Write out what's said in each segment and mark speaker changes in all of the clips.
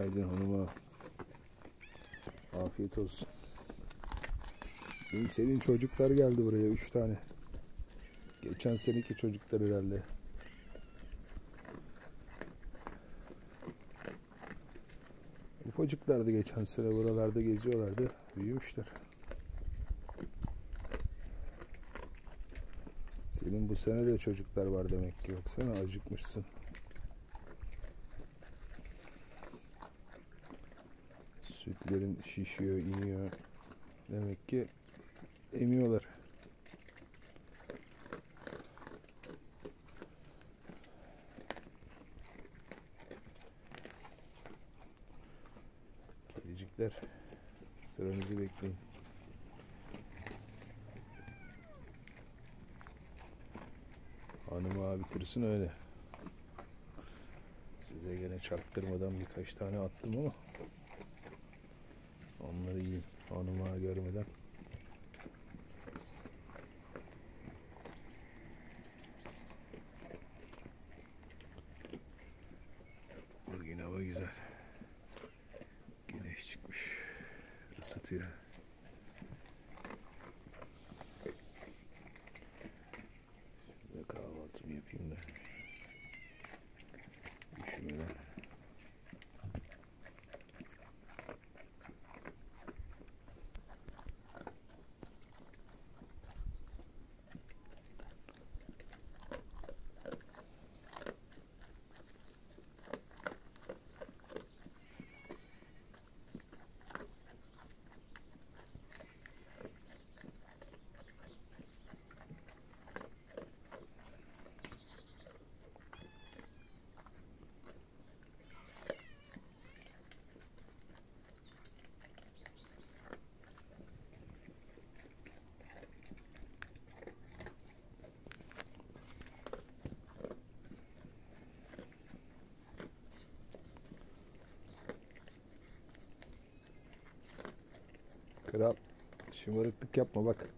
Speaker 1: Günaydın hanıma. Afiyet olsun. Dün senin çocuklar geldi buraya. Üç tane. Geçen seneki çocuklar herhalde. Ufacıklardı geçen sene buralarda geziyorlardı. Büyümüşler. Senin bu sene de çocuklar var demek ki. Baksana acıkmışsın. Sütlerin şişiyor, iniyor. Demek ki emiyorlar. Kedicikler sıranızı bekleyin. Hanımı abi bitirsin öyle. Size gene çaktırmadan birkaç tane attım ama onları yiyin. Hanıma görmeden. Bugün hava güzel. Güneş çıkmış. Isıtıyor. Şöyle kahvaltımı yapayım da. Kral şımarıklık yapma bak.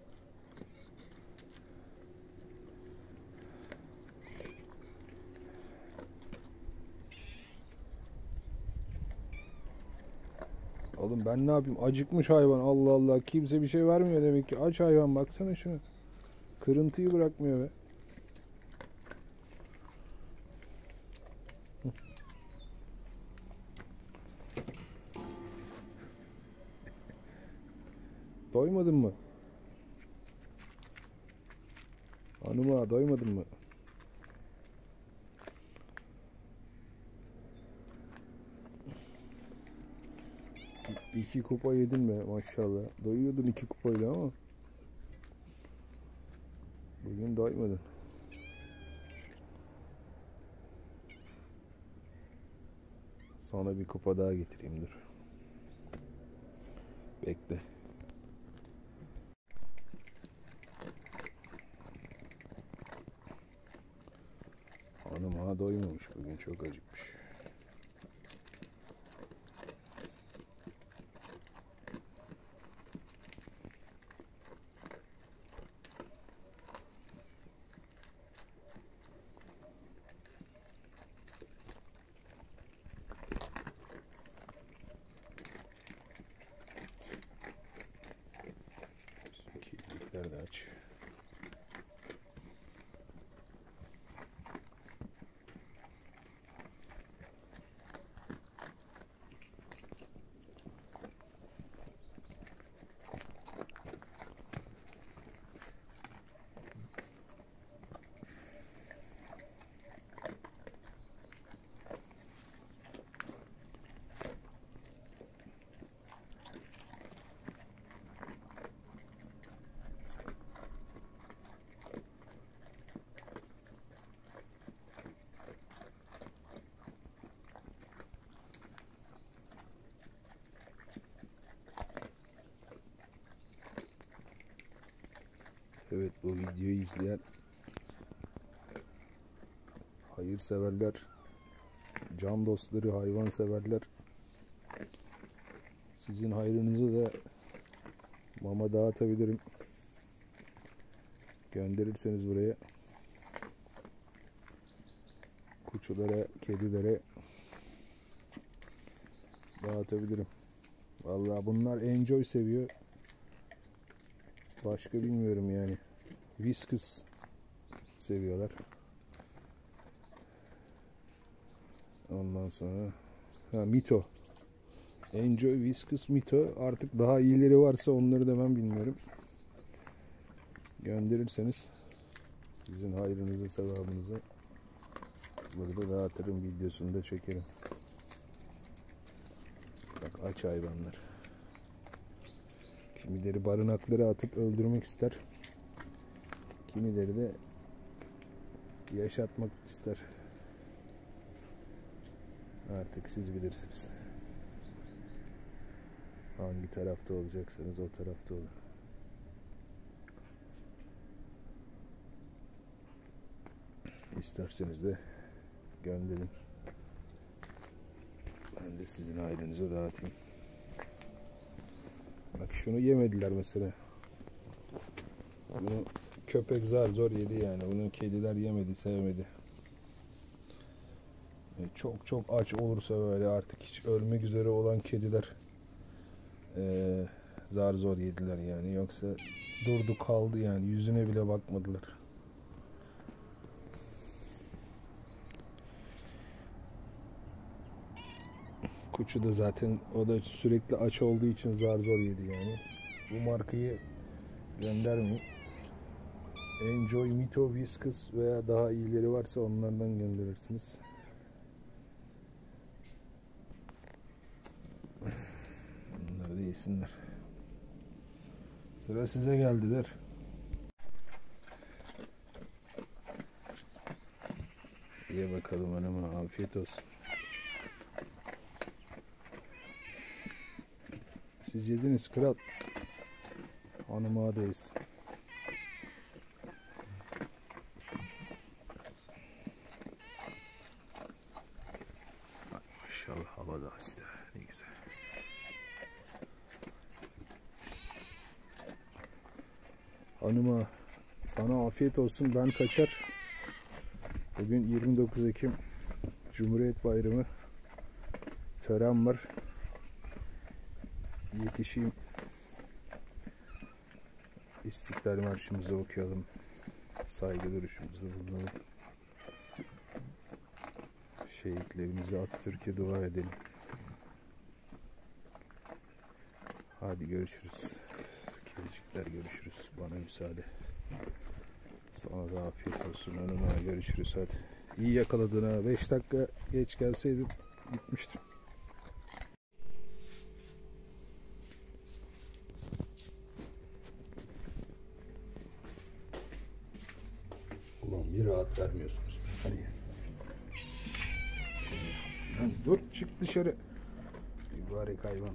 Speaker 1: Oğlum ben ne yapayım? Acıkmış hayvan. Allah Allah. Kimse bir şey vermiyor demek ki. Aç hayvan baksana şunu. Kırıntıyı bırakmıyor be. Doymadın mı? Hanıma doymadın mı? İki kupa yedin mi maşallah. Doyuyordun iki kupayla ama. Bugün doymadın. Sana bir kupa daha getireyim dur. Bekle. Hanım ha doymamış bugün çok acıkmış. Bizim kedicikler de aç. Evet bu videoyu izleyen hayırseverler, can dostları, hayvan severler sizin hayrınızı da mama dağıtabilirim. Gönderirseniz buraya kuçulara, kedilere dağıtabilirim. Vallahi bunlar enjoy seviyor. Başka bilmiyorum yani. Whiskas seviyorlar. Ondan sonra ha, Mito. Enjoy, Whiskas, Mito. Artık daha iyileri varsa onları da ben bilmiyorum. Gönderirseniz sizin hayrınıza, sevabınıza burada dağıtırım videosunu da çekerim. Bak aç hayvanlar. Kimileri barınakları atıp öldürmek ister. Kimileri de yaşatmak ister. Artık siz bilirsiniz. Hangi tarafta olacaksanız o tarafta olun. İsterseniz de gönderin. Ben de sizin ailenize dağıtayım. Bak şunu yemediler mesela. Bunu köpek zar zor yedi yani. Bunu kediler yemedi, sevmedi. E, Çok çok aç olursa böyle artık hiç ölmek üzere olan kediler e, zar zor yediler yani. Yoksa durdu kaldı yani. Yüzüne bile bakmadılar. Kuçu da zaten o da sürekli aç olduğu için zar zor yedi yani. Bu markayı göndermeyin. Enjoy, Mito, Whiskas veya daha iyileri varsa onlardan gönderirsiniz. Bunları da yesinler. Sıra size geldiler. Ye bakalım hanıma afiyet olsun. Siz yediniz kral. Yesin. Bak Maşallah hava da açtı. Ne güzel. Hanıma sana afiyet olsun. Ben kaçar. Bugün 29 Ekim Cumhuriyet Bayramı. Tören var. Yetişeyim. İstiklal Marşımızı okuyalım. Saygı duruşumuzda bulunalım. Şehitlerimize Atatürk'e dua edelim. Hadi görüşürüz. Kedicikler görüşürüz. Bana müsaade. Sana da afiyet olsun. Hanıma görüşürüz hadi. İyi yakaladın ha. 5 dakika geç gelseydim gitmiştim. Ulan bir rahat vermiyorsunuz. Hadi. Lan dur çık dışarı. Mübarek hayvan.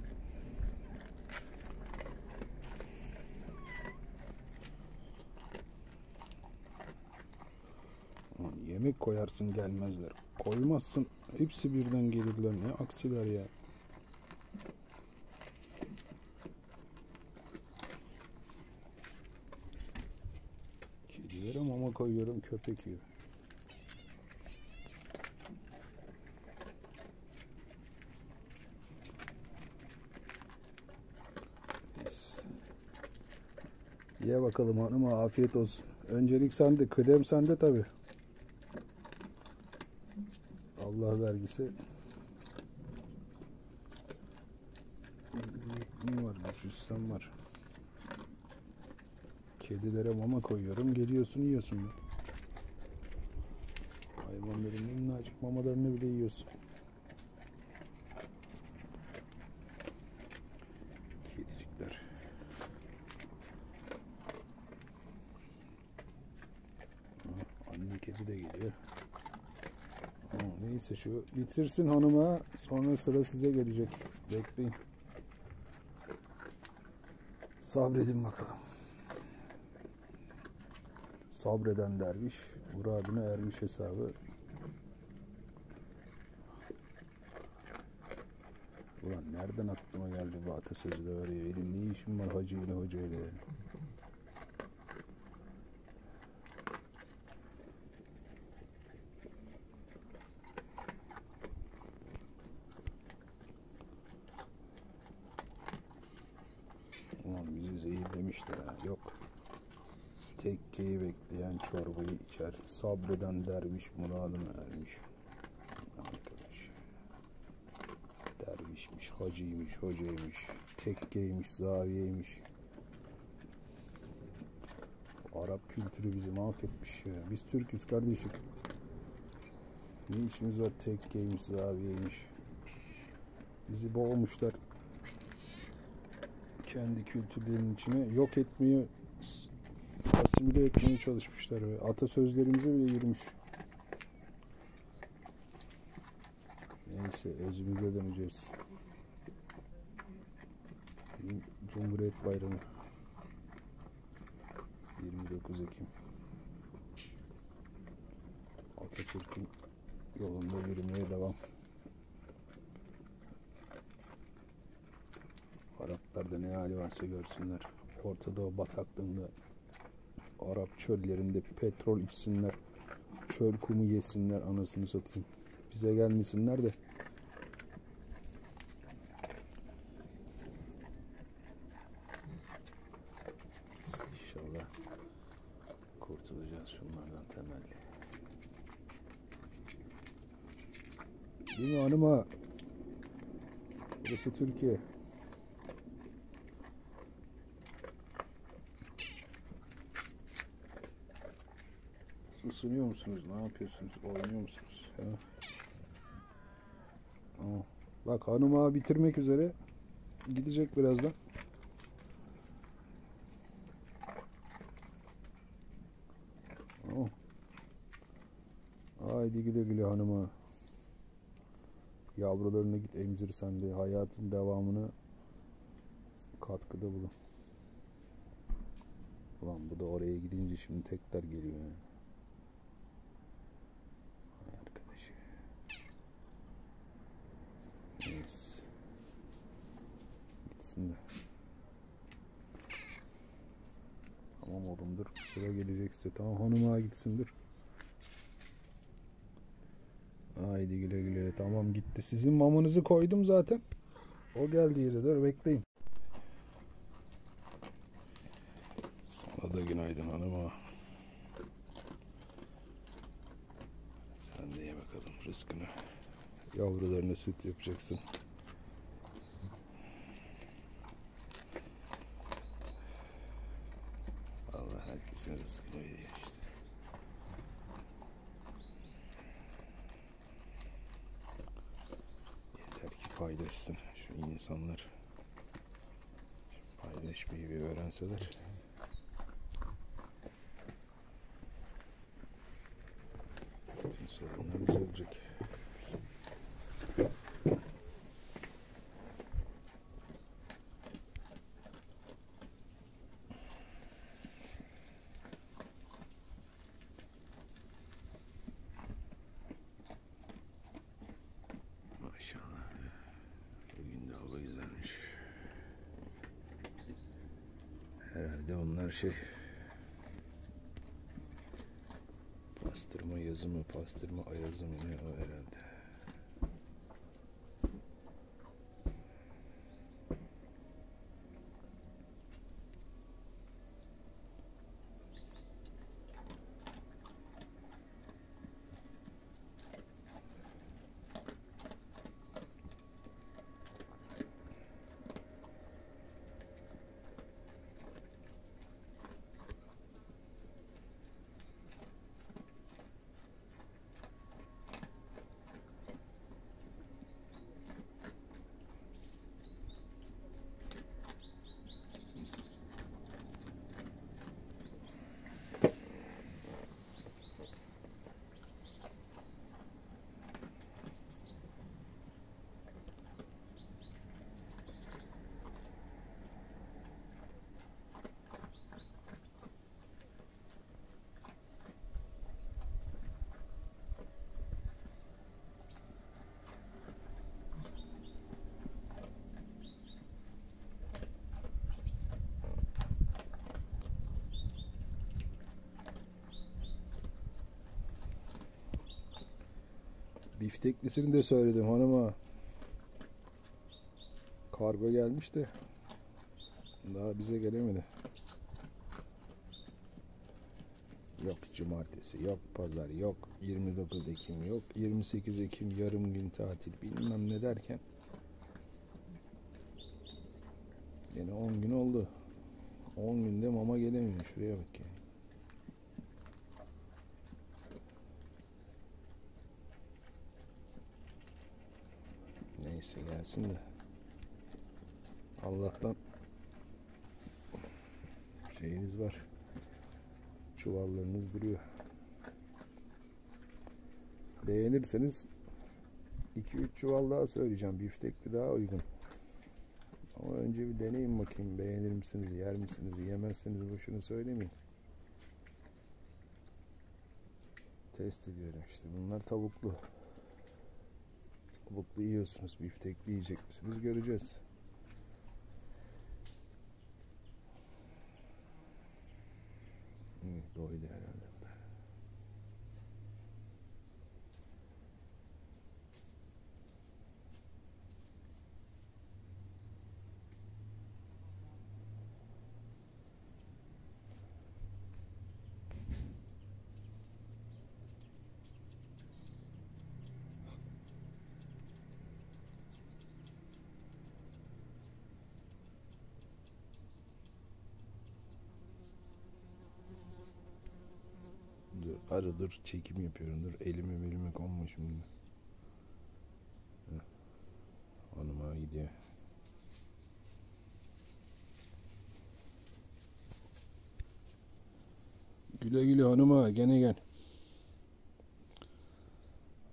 Speaker 1: Ulan yemek koyarsın gelmezler. Koymazsın. Hepsi birden gelirler. Ne aksiler ya. Kedilere mama koyuyorum köpek yiyor. Ye bakalım hanıma afiyet olsun. Öncelik sende, kıdem sende tabi. Allah vergisi. Ne var? Cüssem var. Kedilere mama koyuyorum. Geliyorsun yiyorsun. Hayvanların minnacık mamalarını bile yiyorsun. Kedicikler. Ha, Anne kedi de geliyor. Ha, Neyse şu bitirsin hanıma sonra sıra size gelecek. Bekleyin. Sabredin bakalım. Sabreden derviş, muradına ermiş hesabı. Ulan nereden aklıma geldi bu atasözü de var ya. Benim ne işim var hacı ile hoca ile ya. Gelmiştir ha. Yok. Tekkeyi bekleyen çorbayı içer. Sabreden derviş muradına ermiş. Arkadaş. Dervişmiş, hacıymış, hocaymış, tekkeymiş, zaviyeymiş. Arap kültürü bizi mahvetmiş. Biz Türk'üz kardeşim. Ne işimiz var tekkeymiş, zaviyeymiş. Bizi boğmuşlar. Kendi kültürlerinin içine yok etmeye, asimile etmeye çalışmışlar ve atasözlerimize bile girmiş. Neyse özümüze döneceğiz. Cumhuriyet Bayramı. 29 Ekim. Atatürk'ün yolunda yürümeye devam. Ne hali varsa görsünler. Orta Doğu bataklığında Arap çöllerinde petrol içsinler. Çöl kumu yesinler anasını satayım. Bize gelmesinler de İnşallah kurtulacağız şunlardan temelli. Değil mi hanıma? Burası Türkiye. Isınıyor musunuz? Ne yapıyorsunuz? Oynuyor musunuz? Ya. Bak hanım ağa bitirmek üzere. Gidecek birazdan. Aa. Haydi güle güle hanıma. Yavrularını git emzir sen de. Hayatın devamını katkıda bulun. Ulan bu da oraya gidince şimdi tekrar geliyor yani. Vay arkadaş. Neyse. Gitsin de. Tamam oğlum dur. Sıra gelecek size. Tamam hanıma gitsin dur. Haydi güle güle. Tamam gitti. Sizin mamanızı koydum zaten. O geldi yere. Dur bekleyin. Sana da günaydın hanıma. Sen de ye bakalım rızkını. Yavrularına süt yapacaksın. Allah herkesin rızkını veriyor işte. Yeter ki paylaşsın şu insanlar. Paylaşmayı bir öğrenseler. Bütün olacak. Maşallah. Bugün de hava güzelmiş. Herhalde onlar şey pastırma yazı mı pastırma ayazı mı ne o herhalde. Bifteklisini de söyledim hanıma. Kargo gelmiş de Daha bize gelemedi. Yok cumartesi, yok pazar, yok 29 Ekim, yok 28 Ekim yarım gün tatil bilmem ne derken Yine 10 gün oldu. 10 günde mama gelemiyor. Şuraya bak ya. Neyse gelsin de. Allah'tan şeyiniz var. Çuvallarınız duruyor. Beğenirseniz 2-3 çuval daha söyleyeceğim. Biftekli daha uygun. Ama önce bir deneyin bakayım. Beğenir misiniz, yer misiniz, yemezseniz boşuna söylemeyin. Test ediyorum işte. Bunlar tavuklu. Tavuklu yiyorsunuz. Biftekli yiyecek misiniz? Göreceğiz. Hı, doydu herhalde. Dur, arı dur çekim yapıyorum dur elime elime konma şimdi. Hanıma gidiyor. Güle güle hanıma gene gel.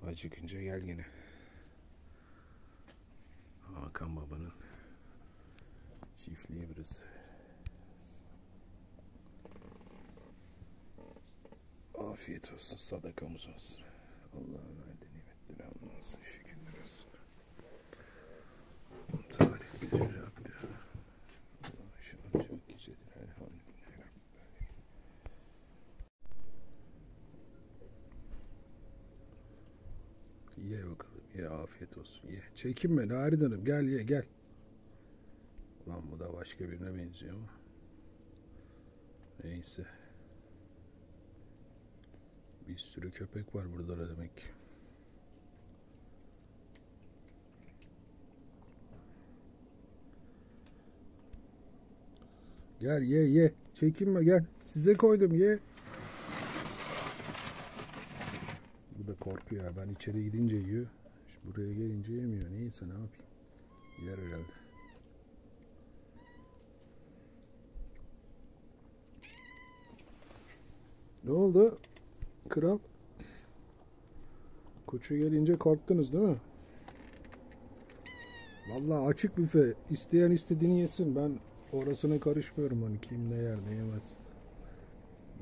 Speaker 1: Acıkınca gel gene. Hakan babanın çiftliği burası. Afiyet olsun, sadakamız olsun. Allah'ın verdiği nimetleri almasın, şükürler olsun. Tarih bilir Rabbi. Allah şunu çok güzeldir. Elhamdülillah. Ye bakalım, ye afiyet olsun, ye. Çekinme Naridan'ım, gel ye, gel. Lan bu da başka birine benziyor ama. Neyse. Bir sürü köpek var burada da demek. Gel ye ye. Çekinme gel. Size koydum ye. Bu da korkuyor. Ben içeri gidince yiyor. İşte buraya gelince yemiyor. Neyse ne yapayım. Yer herhalde. Ne oldu? Kral. Koçu gelince korktunuz değil mi? Vallahi açık büfe. İsteyen istediğini yesin. Ben orasına karışmıyorum hani kim ne yer ne yemez.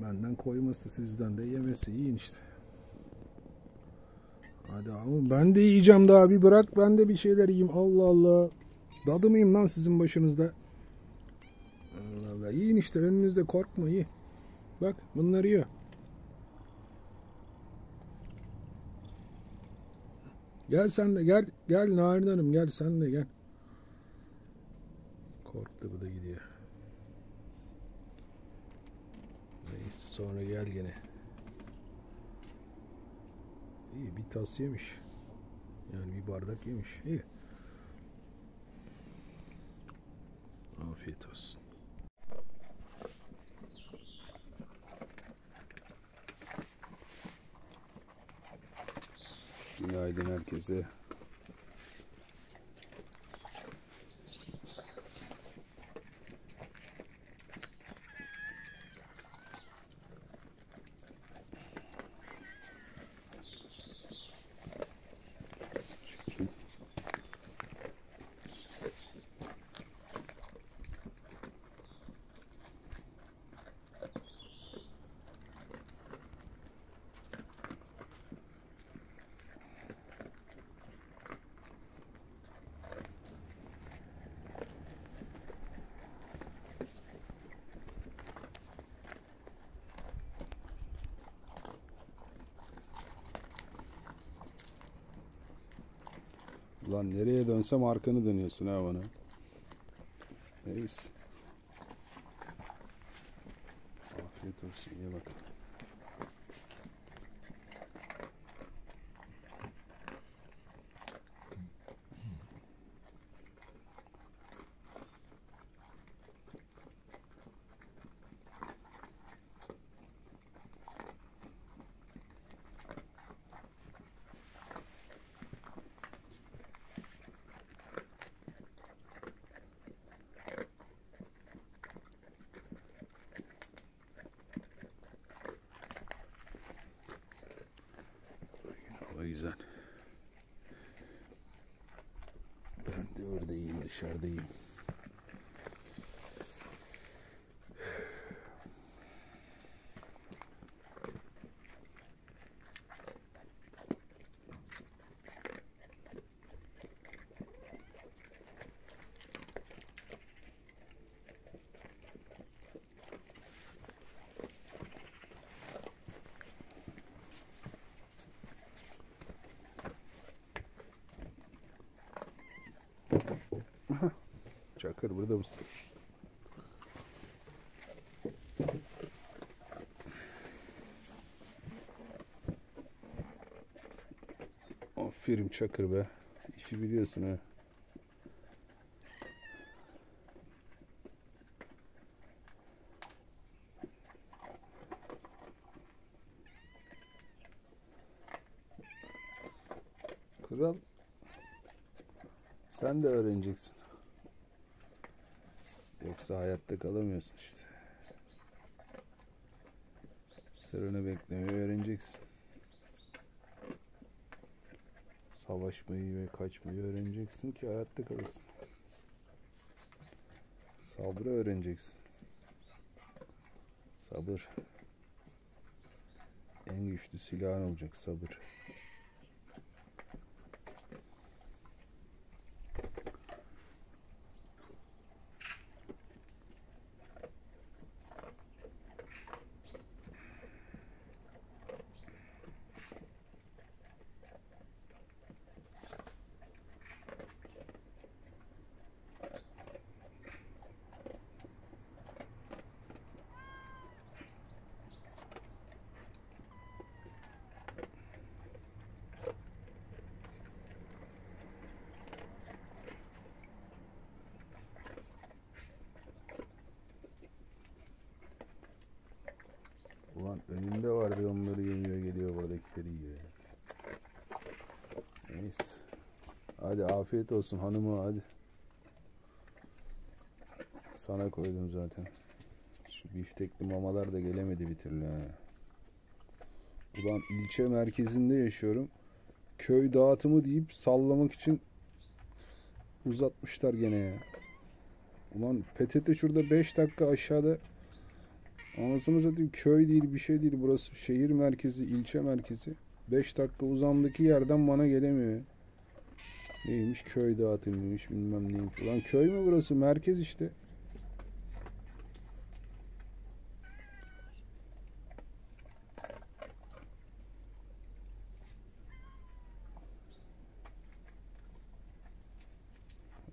Speaker 1: Benden koyması sizden de yemesi yiyin işte. Hadi ama ben de yiyeceğim daha bir bırak ben de bir şeyler yiyeyim. Allah Allah. Dadı mıyım lan sizin başınızda? Allah Allah. Yiyin işte önünüzde korkma iyi. Bak bunları yiyor. Gel sen de gel. Gel Narin Hanım gel sen de gel. Korktu bu da gidiyor. Neyse sonra gel gene. İyi bir tas yemiş. Yani bir bardak yemiş. İyi. Afiyet olsun. Günaydın herkese. Lan nereye dönsem arkanı dönüyorsun ha bana. Neyse. Afiyet olsun. İyi bakalım. Güzel. Ben de oradayım, dışarıdayım. Çakır burada mısın? Aferin Çakır be. İşi biliyorsun ha. Kral. Sen de öğreneceksin. Yoksa hayatta kalamıyorsun işte. Sırrını beklemeyi öğreneceksin. Savaşmayı ve kaçmayı öğreneceksin ki hayatta kalırsın. Sabrı öğreneceksin. Sabır. En güçlü silahın olacak sabır. Ulan önünde vardı onları yemiyor geliyor buradakileri yiyor. ya. Neyse. Hadi afiyet olsun hanıma hadi. Sana koydum zaten. Şu biftekli mamalar da gelemedi bir türlü ha. Ulan ilçe merkezinde yaşıyorum. Köy dağıtımı deyip sallamak için uzatmışlar gene ya. Ulan PTT şurada 5 dakika aşağıda Anasını satayım köy değil bir şey değil burası şehir merkezi ilçe merkezi 5 dakika uzamdaki yerden bana gelemiyor Neymiş? Köy dağıtımıymış bilmem neymiş Ulan köy mü burası? Merkez işte.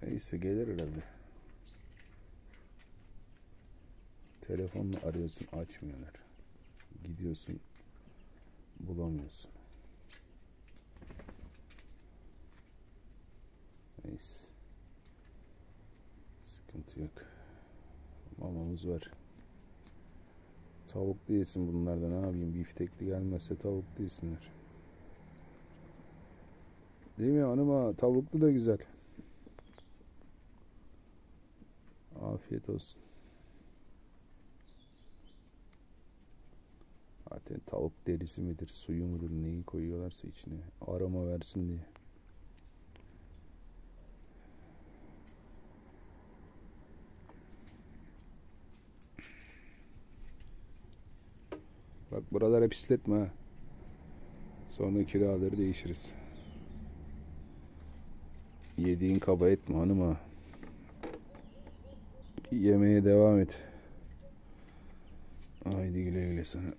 Speaker 1: Neyse gelir herhalde. Telefonla arıyorsun açmıyorlar. Gidiyorsun bulamıyorsun. Neyse. Yok. Mamamız var. Tavuklu yesin bunlardan ne yapayım biftekli gelmezse tavuklu yesinler. Değil mi hanıma tavuklu da güzel. Afiyet olsun. Zaten tavuk derisi midir, suyu mudur, neyi koyuyorlarsa içine aroma versin diye. Bak buralara pisletme ha. Sonra kiraları değişiriz. Yediğin kaba etme hanıma. Yemeğe devam et. Haydi güle güle sana.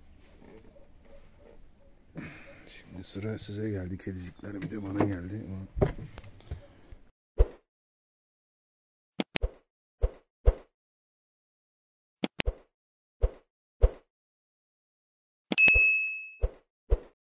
Speaker 1: Şimdi sıra size geldi kedicikler bir de bana geldi.